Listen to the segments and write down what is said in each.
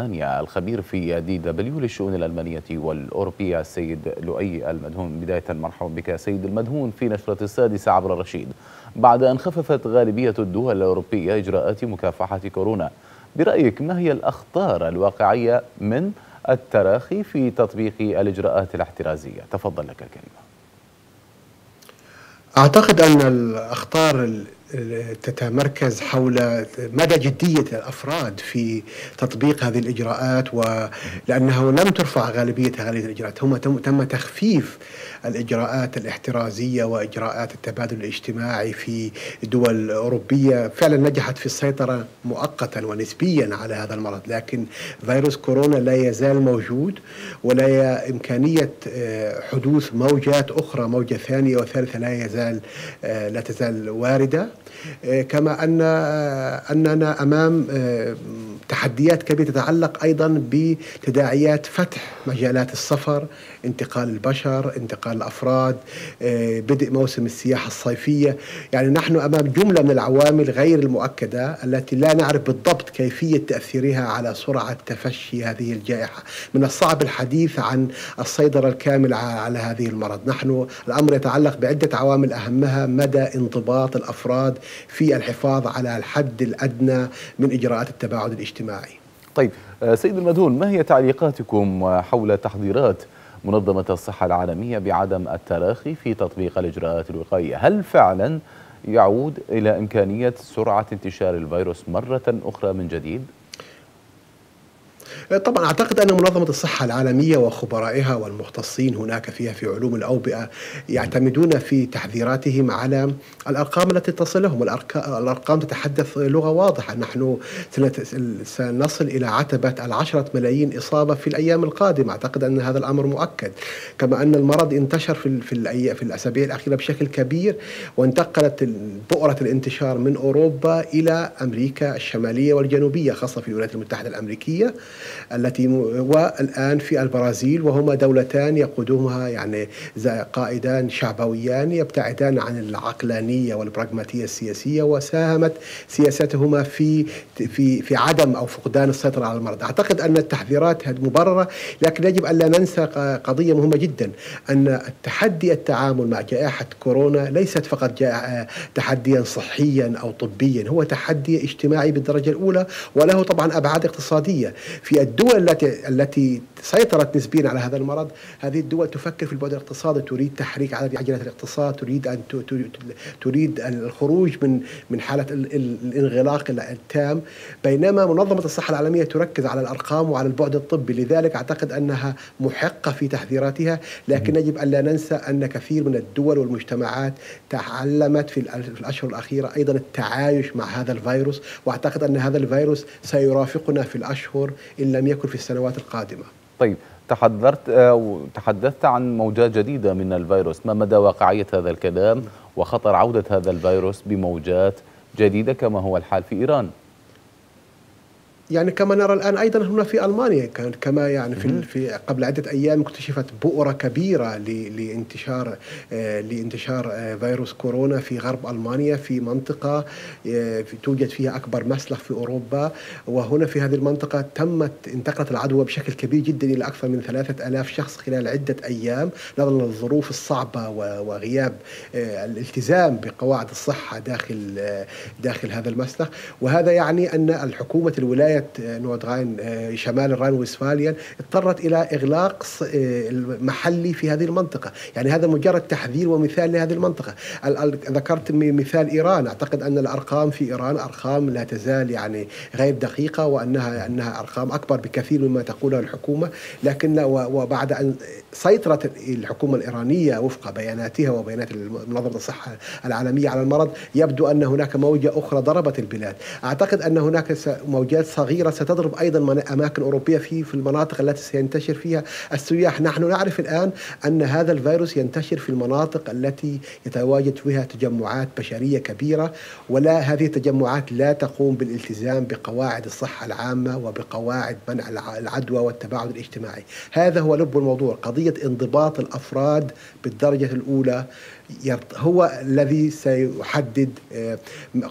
ألمانيا. الخبير في دي دبليو للشؤون الألمانية والأوروبية السيد لؤي المدهون. بداية مرحبا بك سيد المدهون في نشرة السادسة عبر الرشيد بعد أن خففت غالبية الدول الأوروبية إجراءات مكافحة كورونا برأيك ما هي الأخطار الواقعية من التراخي في تطبيق الإجراءات الاحترازية؟ تفضل لك الكلمة أعتقد أن الأخطار تتمركز حول مدى جدية الأفراد في تطبيق هذه الإجراءات ولأنه لم ترفع غالبية هذه الإجراءات. هم تم تخفيف الإجراءات الاحترازية وإجراءات التبادل الاجتماعي في دول أوروبية. فعلا نجحت في السيطرة مؤقتا ونسبيا على هذا المرض لكن فيروس كورونا لا يزال موجود ولا إمكانية حدوث موجات أخرى موجة ثانية وثالثة لا يزال لا تزال واردة. كما أن أننا أمام تحديات كبيرة تتعلق أيضا بتداعيات فتح مجالات السفر انتقال البشر انتقال الأفراد بدء موسم السياحة الصيفية. يعني نحن أمام جملة من العوامل غير المؤكدة التي لا نعرف بالضبط كيفية تأثيرها على سرعة تفشي هذه الجائحة. من الصعب الحديث عن السيطرة الكاملة على هذه المرض. نحن الأمر يتعلق بعدة عوامل أهمها مدى انضباط الأفراد في الحفاظ على الحد الأدنى من إجراءات التباعد الاجتماعي. طيب سيد المدهون ما هي تعليقاتكم حول تحضيرات منظمة الصحة العالمية بعدم التراخي في تطبيق الإجراءات الوقائية هل فعلا يعود إلى إمكانية سرعة انتشار الفيروس مرة أخرى من جديد؟ طبعا أعتقد أن منظمة الصحة العالمية وخبرائها والمختصين هناك فيها في علوم الأوبئة يعتمدون في تحذيراتهم على الأرقام التي تصلهم. الأرقام تتحدث لغة واضحة. نحن سنصل إلى عتبة العشرة ملايين إصابة في الأيام القادمة. أعتقد أن هذا الأمر مؤكد. كما أن المرض انتشر في في, في الأسابيع الأخيرة بشكل كبير وانتقلت بؤرة الانتشار من أوروبا إلى أمريكا الشمالية والجنوبية خاصة في الولايات المتحدة الأمريكية. التي والآن في البرازيل وهما دولتان يقودهما يعني قائدان شعبويان يبتعدان عن العقلانية والبراغماتية السياسية وساهمت سياستهما في في في عدم أو فقدان السيطرة على المرض أعتقد أن التحذيرات مبررة لكن يجب أن لا ننسى قضية مهمة جدا أن التحدي التعامل مع جائحة كورونا ليست فقط تحديا صحيا أو طبيا هو تحدي اجتماعي بالدرجة الأولى وله طبعا أبعاد اقتصادية. في الدول التي التي سيطرت نسبيا على هذا المرض هذه الدول تفكر في البعد الاقتصادي تريد تحريك عجلة الاقتصاد تريد أن تريد الخروج من من حالة الانغلاق التام. بينما منظمة الصحة العالمية تركز على الأرقام وعلى البعد الطبي. لذلك أعتقد أنها محقة في تحذيراتها. لكن يجب أن لا ننسى أن كثير من الدول والمجتمعات تعلمت في الأشهر الأخيرة أيضا التعايش مع هذا الفيروس. وأعتقد أن هذا الفيروس سيرافقنا في الأشهر إن لم يكن في السنوات القادمة. طيب تحذرت أو تحدثت عن موجات جديدة من الفيروس. ما مدى واقعية هذا الكلام؟ وخطر عودة هذا الفيروس بموجات جديدة كما هو الحال في إيران؟ يعني كما نرى الآن أيضا هنا في ألمانيا كما يعني في, في قبل عدة أيام اكتشفت بؤرة كبيرة لانتشار لانتشار فيروس كورونا في غرب ألمانيا في منطقة توجد فيها أكبر مسلخ في أوروبا. وهنا في هذه المنطقة تمت انتقلت العدوى بشكل كبير جدا إلى أكثر من ثلاثة ألاف شخص خلال عدة أيام. نظرا للظروف الصعبة وغياب الالتزام بقواعد الصحة داخل داخل هذا المسلخ. وهذا يعني أن الحكومة الولاية نوردغاين شمال الراين ويسفاليا اضطرت إلى إغلاق المحلي في هذه المنطقة، يعني هذا مجرد تحذير ومثال لهذه المنطقة، ذكرت مثال إيران، أعتقد أن الأرقام في إيران أرقام لا تزال يعني غير دقيقة وأنها أنها أرقام أكبر بكثير مما تقوله الحكومة، لكن وبعد أن سيطرت الحكومة الإيرانية وفق بياناتها وبيانات منظمه الصحة العالمية على المرض، يبدو أن هناك موجة أخرى ضربت البلاد، أعتقد أن هناك موجات صغيرة صغيرة ستضرب أيضا أماكن أوروبية في في المناطق التي سينتشر فيها السياح. نحن نعرف الآن أن هذا الفيروس ينتشر في المناطق التي يتواجد فيها تجمعات بشرية كبيرة ولا هذه التجمعات لا تقوم بالالتزام بقواعد الصحة العامة وبقواعد منع العدوى والتباعد الاجتماعي. هذا هو لب الموضوع. قضية انضباط الأفراد بالدرجة الأولى هو الذي سيحدد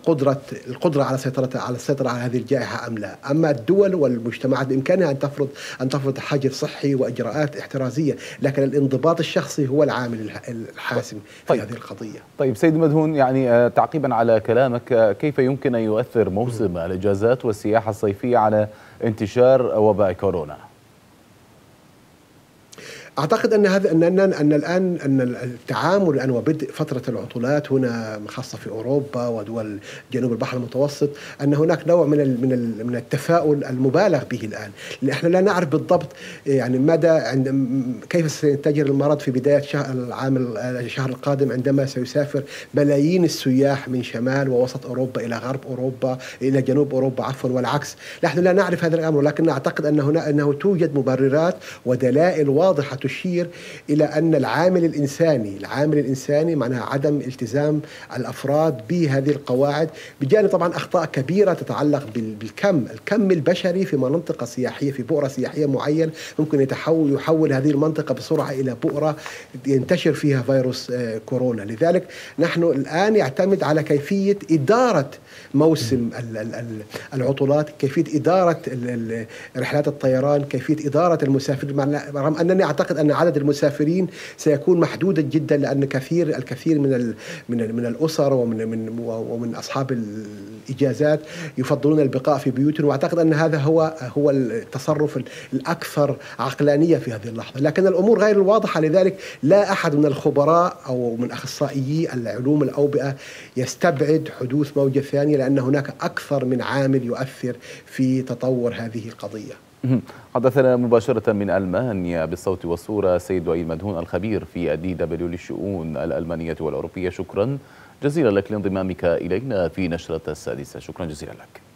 قدرة القدرة على السيطرة على السيطرة على هذه الجائحة أم لا. أما الدول والمجتمعات بإمكانها أن تفرض أن تفرض حجر صحي وإجراءات احترازية لكن الانضباط الشخصي هو العامل الحاسم في طيب. هذه القضية. طيب سيد مدهون يعني تعقيبا على كلامك كيف يمكن أن يؤثر موسم الإجازات والسياحة الصيفية على انتشار وباء كورونا؟ أعتقد أن هذا ان ان, الان أن التعامل الآن وبدء فترة العطلات هنا خاصة في أوروبا ودول جنوب البحر المتوسط أن هناك نوع من من من التفاؤل المبالغ به الآن، إحنا لا نعرف بالضبط يعني مدى عند كيف سينتجر المرض في بداية شهر العام الشهر القادم عندما سيسافر ملايين السياح من شمال ووسط أوروبا إلى غرب أوروبا إلى جنوب أوروبا عفوا والعكس، نحن لا نعرف هذا الأمر ولكن أعتقد أن هنا أنه توجد مبررات ودلائل واضحة تشير إلى أن العامل الإنساني، العامل الإنساني معناها عدم التزام الأفراد بهذه القواعد، بجانب طبعا أخطاء كبيرة تتعلق بالكم، الكم البشري في منطقة سياحية في بؤرة سياحية معين ممكن يتحول يحول هذه المنطقة بسرعة إلى بؤرة ينتشر فيها فيروس كورونا، لذلك نحن الآن يعتمد على كيفية إدارة موسم العطلات، كيفية إدارة رحلات الطيران، كيفية إدارة المسافرين رغم أنني أعتقد أن عدد المسافرين سيكون محدودا جدا لأن كثير الكثير من من من الأسر ومن من ومن أصحاب الإجازات يفضلون البقاء في بيوتهم وأعتقد أن هذا هو هو التصرف الأكثر عقلانية في هذه اللحظة، لكن الأمور غير الواضحة لذلك لا أحد من الخبراء أو من اخصائيي العلوم الأوبئة يستبعد حدوث موجة ثانية لأن هناك أكثر من عامل يؤثر في تطور هذه القضية. حدثنا مباشرة من ألمانيا بالصوت والصورة سيد لؤي مدهون الخبير في ال DW للشؤون الألمانية والأوروبية. شكرا جزيلا لك لانضمامك إلينا في نشرة السادسة. شكرا جزيلا لك.